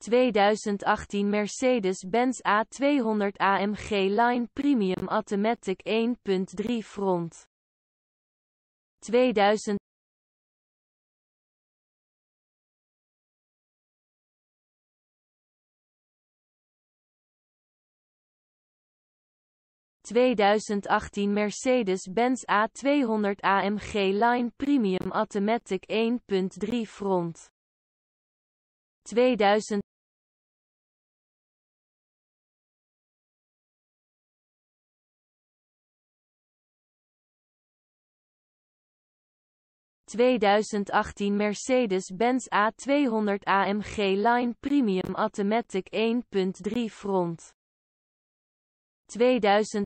2018 Mercedes-Benz A200 AMG Line Premium Automatic 1.3 Front. 2000 2018 Mercedes-Benz A200 AMG Line Premium Automatic 1.3 Front. 2000 2018 Mercedes-Benz A200 AMG Line Premium Automatic 1.3 Front. 2000